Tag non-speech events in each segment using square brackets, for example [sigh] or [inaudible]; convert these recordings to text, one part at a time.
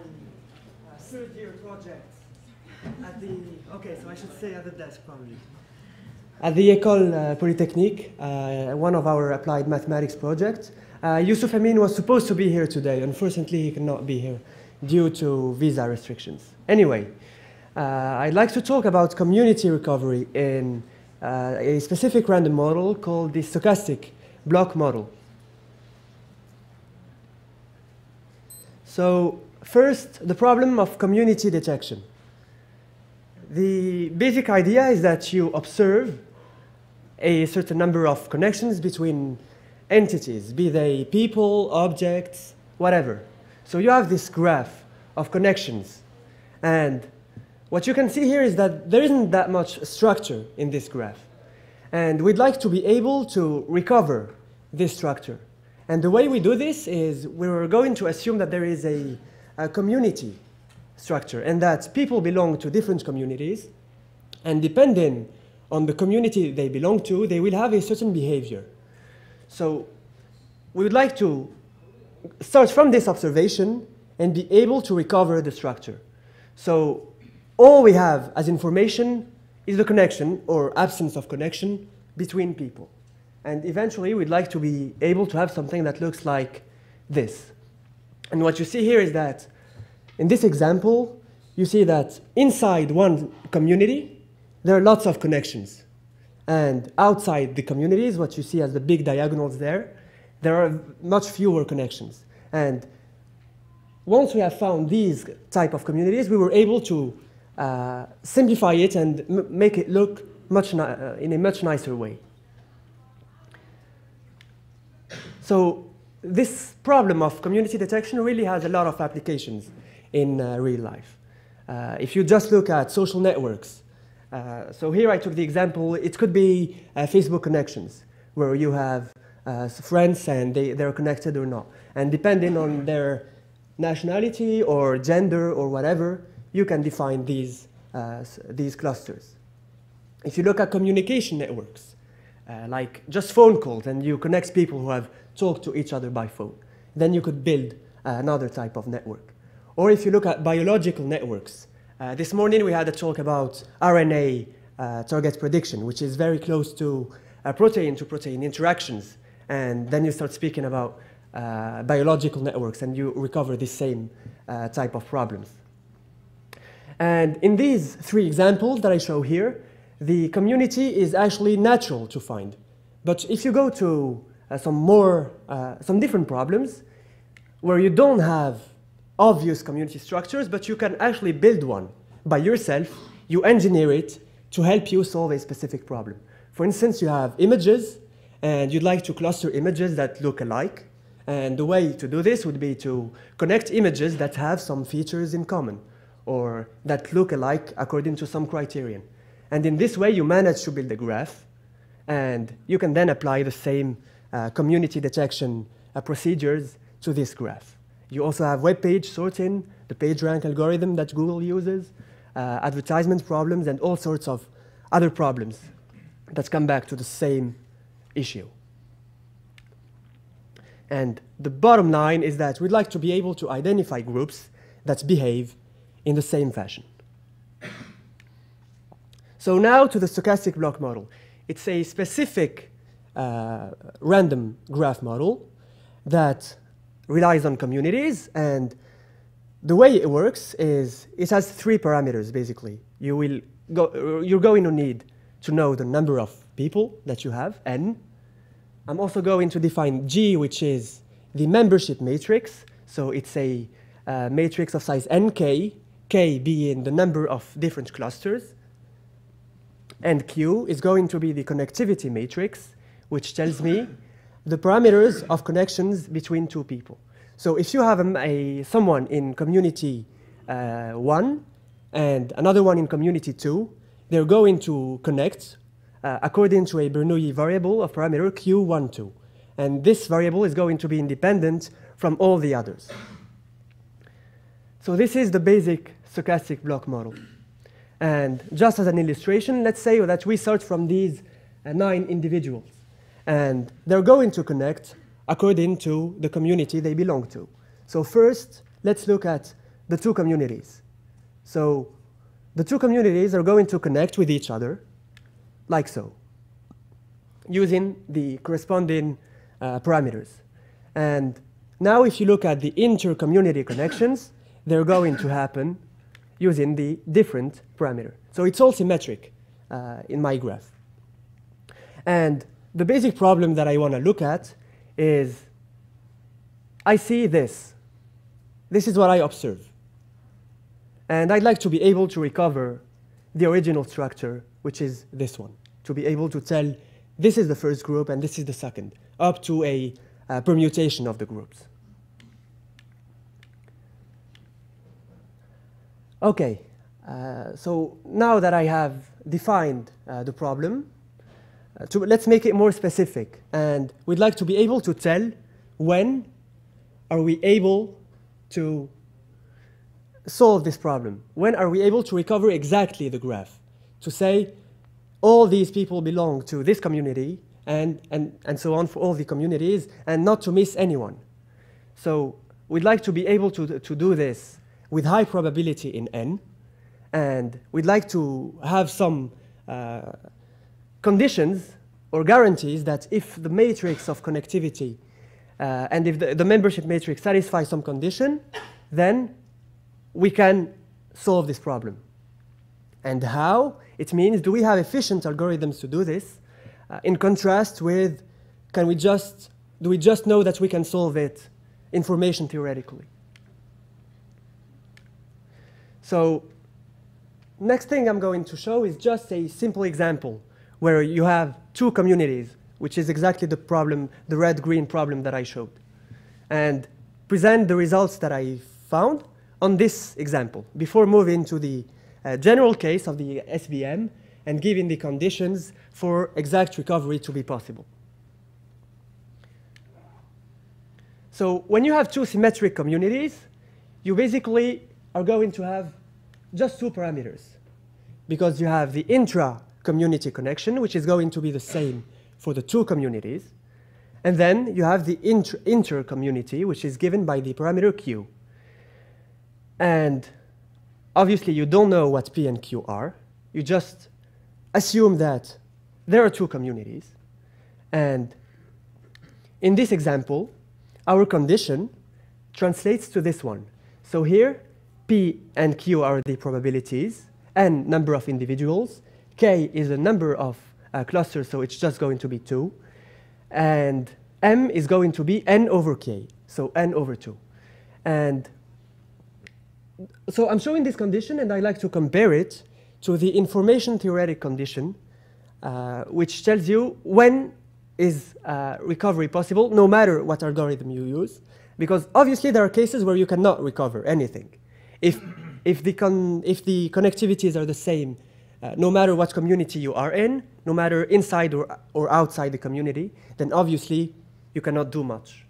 uh, third year project at the, okay, so I should say at the desk probably. At the École uh, Polytechnique, uh, one of our applied mathematics projects, uh, Yusuf Amin was supposed to be here today. Unfortunately, he cannot be here due to visa restrictions. Anyway, uh, I'd like to talk about community recovery in uh, a specific random model called the stochastic block model. So first, the problem of community detection. The basic idea is that you observe a certain number of connections between entities, be they people, objects, whatever. So you have this graph of connections. And what you can see here is that there isn't that much structure in this graph. And we'd like to be able to recover this structure. And the way we do this is we're going to assume that there is a, a community structure and that people belong to different communities. And depending on the community they belong to, they will have a certain behavior. So we would like to start from this observation and be able to recover the structure. So all we have as information is the connection or absence of connection between people. And eventually we'd like to be able to have something that looks like this. And what you see here is that in this example, you see that inside one community, there are lots of connections. And outside the communities, what you see as the big diagonals there, there are much fewer connections. And once we have found these type of communities, we were able to uh, simplify it and make it look much uh, in a much nicer way. So this problem of community detection really has a lot of applications in uh, real life. Uh, if you just look at social networks, uh, so here I took the example, it could be uh, Facebook connections, where you have uh, friends and they, they're connected or not. And depending on their nationality or gender or whatever, you can define these, uh, these clusters. If you look at communication networks, like just phone calls, and you connect people who have talked to each other by phone, then you could build another type of network. Or if you look at biological networks, uh, this morning we had a talk about RNA uh, target prediction, which is very close to uh, protein to protein interactions. And then you start speaking about uh, biological networks and you recover the same uh, type of problems. And in these three examples that I show here, the community is actually natural to find. But if you go to uh, Uh, some more, uh, some different problems, where you don't have obvious community structures, but you can actually build one by yourself. You engineer it to help you solve a specific problem. For instance, you have images, and you'd like to cluster images that look alike. And the way to do this would be to connect images that have some features in common, or that look alike according to some criterion. And in this way, you manage to build a graph, and you can then apply the same uh, community detection uh, procedures to this graph. You also have web page sorting, the PageRank algorithm that Google uses, uh, advertisement problems, and all sorts of other problems that come back to the same issue. And the bottom line is that we'd like to be able to identify groups that behave in the same fashion. So now to the stochastic block model. It's a specific uh, random graph model that relies on communities. And the way it works is it has three parameters, basically. You will go, you're going to need to know the number of people that you have, n. I'm also going to define G, which is the membership matrix. So it's a uh, matrix of size nk, k being the number of different clusters. And Q is going to be the connectivity matrix, which tells me the parameters of connections between two people. So if you have a, a someone in community uh, one and another one in community two, they're going to connect uh, according to a Bernoulli variable of parameter q12. And this variable is going to be independent from all the others. So this is the basic stochastic block model. And just as an illustration, let's say that we start from these uh, nine individuals and they're going to connect according to the community they belong to. So first, let's look at the two communities. So the two communities are going to connect with each other, like so, using the corresponding uh, parameters. And now if you look at the inter-community connections, they're going to happen using the different parameter. So it's all symmetric uh, in my graph. And the basic problem that I want to look at is I see this. This is what I observe. And I'd like to be able to recover the original structure, which is this one, to be able to tell this is the first group and this is the second, up to a, permutation of the groups. Okay, uh, so now that I have defined uh, the problem, to, let's make it more specific. And we'd like to be able to tell when are we able to solve this problem? When are we able to recover exactly the graph? To say all these people belong to this community and, and, and so on for all the communities and not to miss anyone. So we'd like to be able to, to do this with high probability in n. And we'd like to have some uh, conditions or guarantees that if the matrix of connectivity uh, and if the, the membership matrix satisfies some condition, then we can solve this problem. And how? It means do we have efficient algorithms to do this? Uh, in contrast with, can we just, do we just know that we can solve it information theoretically? So next thing I'm going to show is just a simple example where you have two communities, which is exactly the problem, the red-green problem that I showed, and present the results that I found on this example. Before moving to the uh, general case of the SBM and giving the conditions for exact recovery to be possible. So when you have two symmetric communities, you basically are going to have just two parameters. Because you have the intra-community connection, which is going to be the same for the two communities. And then you have the inter-community, which is given by the parameter q. And obviously, you don't know what p and q are. You just assume that there are two communities. And in this example, our condition translates to this one. So here, P and Q are the probabilities, and number of individuals, K is a number of uh, clusters, so it's just going to be 2, and M is going to be N over K, so N over 2. And so I'm showing this condition, and I like to compare it to the information theoretic condition, uh, which tells you when is uh, recovery possible, no matter what algorithm you use, because obviously there are cases where you cannot recover anything. If, if, the, if the connectivities are the same, uh, no matter what community you are in, no matter inside or, or outside the community, then obviously you cannot do much.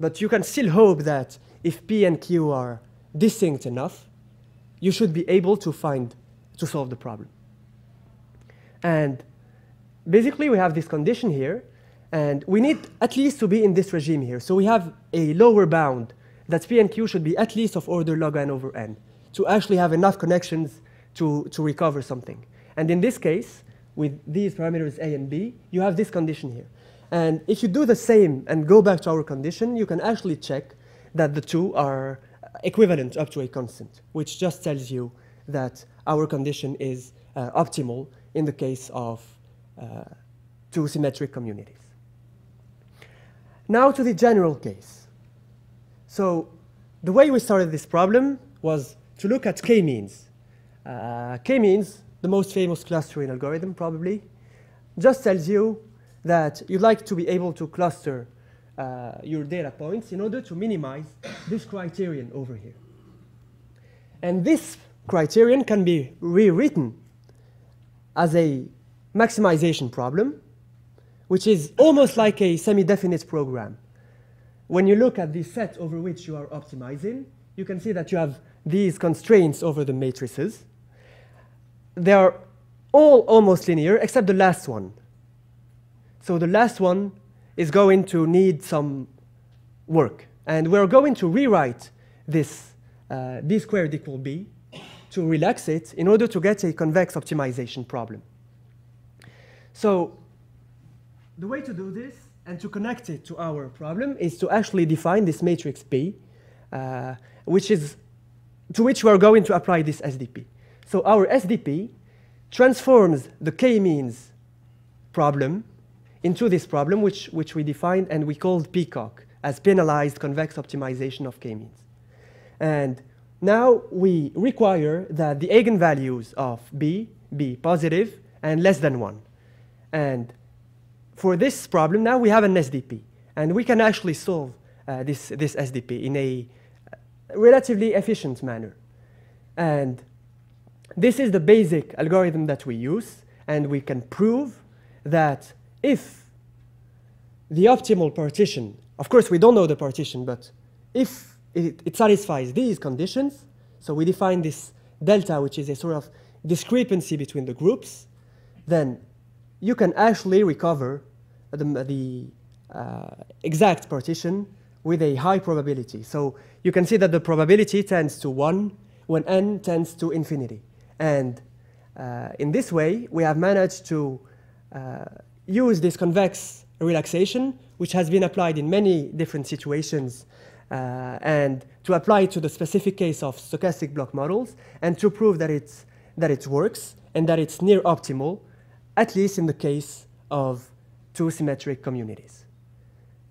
But you can still hope that if P and Q are distinct enough, you should be able to find, to solve the problem. And basically we have this condition here, and we need at least to be in this regime here. So we have a lower bound that P and Q should be at least of order log n over n to actually have enough connections to, to recover something. And in this case, with these parameters A and B, you have this condition here. And if you do the same and go back to our condition, you can actually check that the two are equivalent up to a constant, which just tells you that our condition is uh, optimal in the case of uh, two symmetric communities. Now to the general case. So the way we started this problem was to look at k-means. Uh, k-means, the most famous clustering algorithm probably, just tells you that you'd like to be able to cluster uh, your data points in order to minimize this criterion over here. And this criterion can be rewritten as a maximization problem, which is almost like a semi-definite program when you look at the set over which you are optimizing, you can see that you have these constraints over the matrices. They are all almost linear, except the last one. So the last one is going to need some work. And we're going to rewrite this uh, b squared equal b to relax it in order to get a convex optimization problem. So the way to do this and to connect it to our problem is to actually define this matrix B, uh, which is to which we are going to apply this SDP. So our SDP transforms the k-means problem into this problem, which, which we defined and we called PECOK as penalized convex optimization of k-means. And now we require that the eigenvalues of B be positive and less than 1. And for this problem, now we have an SDP. And we can actually solve uh, this, this SDP in a relatively efficient manner. And this is the basic algorithm that we use. And we can prove that if the optimal partition, of course, we don't know the partition, but if it, it satisfies these conditions, so we define this delta, which is a sort of discrepancy between the groups, then you can actually recover the, the uh, exact partition with a high probability. So you can see that the probability tends to 1 when n tends to infinity. And uh, in this way, we have managed to uh, use this convex relaxation, which has been applied in many different situations, uh, and to apply it to the specific case of stochastic block models, and to prove that, it's, that it works and that it's near optimal, at least in the case of two symmetric communities.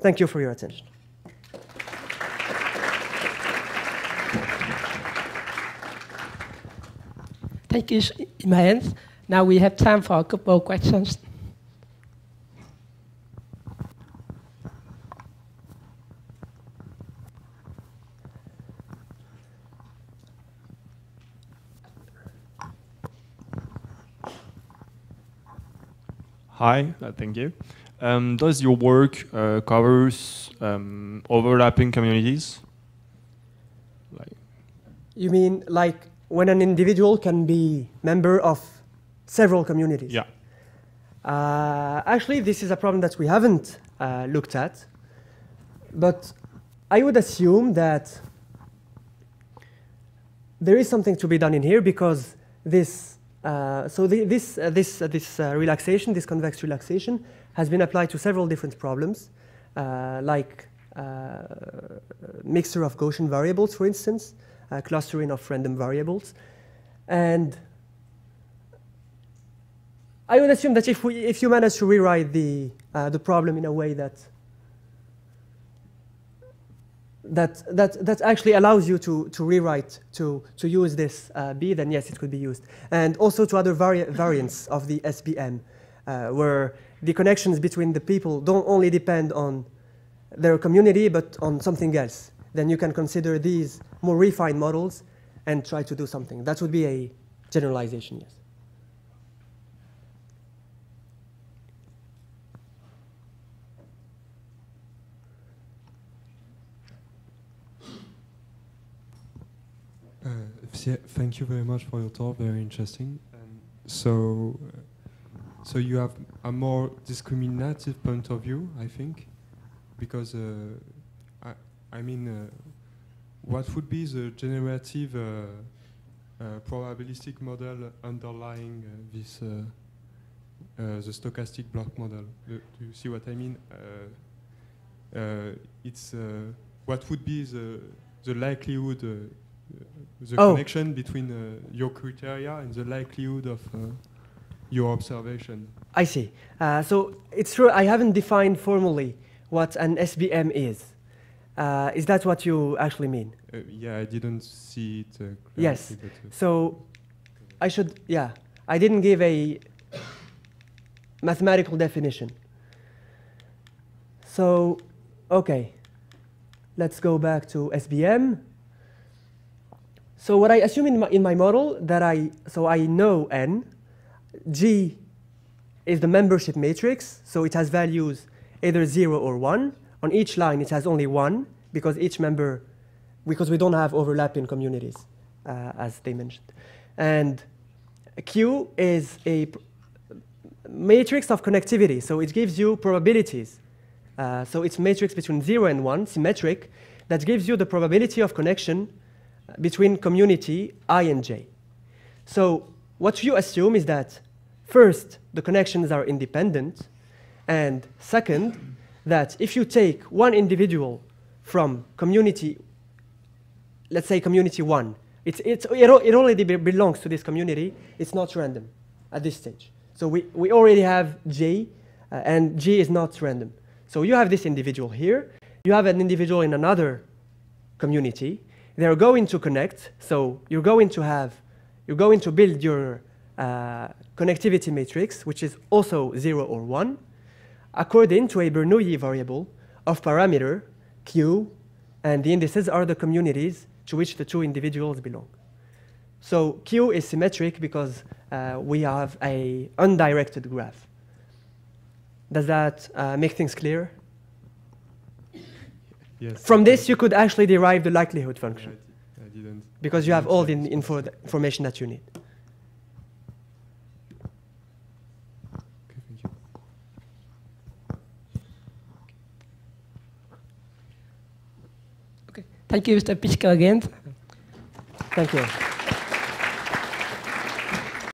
Thank you for your attention. Thank you, Imahens. Now we have time for a couple of questions. Hi, uh, thank you. Um, does your work uh, covers um, overlapping communities? Like you mean like when an individual can be member of several communities? Yeah. Uh, actually, this is a problem that we haven't uh, looked at, but I would assume that there is something to be done in here because this uh, so the, this, uh, this, uh, this uh, relaxation, this convex relaxation, has been applied to several different problems, uh, like mixture of Gaussian variables, for instance, clustering of random variables. And I would assume that if, we, if you manage to rewrite the, the problem in a way that that, that, that actually allows you to, to rewrite, to, to use this uh, B, then yes, it could be used. And also to other vari [coughs] variants of the SBM, uh, where the connections between the people don't only depend on their community, but on something else. Then you can consider these more refined models and try to do something. That would be a generalization, yes. Uh, thank you very much for your talk. Very interesting. And so, uh, so you have a more discriminative point of view, I think, because uh, I, I mean, uh, what would be the generative uh, uh, probabilistic model underlying this the stochastic block model? Do, do, you see what I mean? it's what would be the the likelihood the oh. connection between uh, your criteria and the likelihood of uh, your observation. I see. Uh, so it's true, I haven't defined formally what an SBM is. Uh, is that what you actually mean? Uh, yeah, I didn't see it. Uh, yes. So I should, yeah, I didn't give a mathematical definition. So, okay, let's go back to SBM. So what I assume in my, in my model that I, so I know n, G is the membership matrix, so it has values either 0 or 1. On each line, it has only 1, because each member, because we don't have overlapping communities, uh, as they mentioned. And Q is a matrix of connectivity, so it gives you probabilities. Uh, so it's matrix between 0 and 1, symmetric, that gives you the probability of connection uh, between community i and j. So what you assume is that first, the connections are independent, and second, that if you take one individual from community, let's say community one, it's, it's, it, it already be- belongs to this community, it's not random at this stage. So we, we already have J, uh, and G is not random. So you have this individual here, you have an individual in another community, they're going to connect, so you're going to have, you're going to build your uh, connectivity matrix, which is also zero or one, according to a Bernoulli variable of parameter q, and the indices are the communities to which the two individuals belong. So q is symmetric because uh, we have a undirected graph. Does that uh, make things clear? Yes. From this, you could actually derive the likelihood function I didn't. because you have all the in- info information that you need. Okay, thank you. Thank you, Mr. Pichka again. Thank you.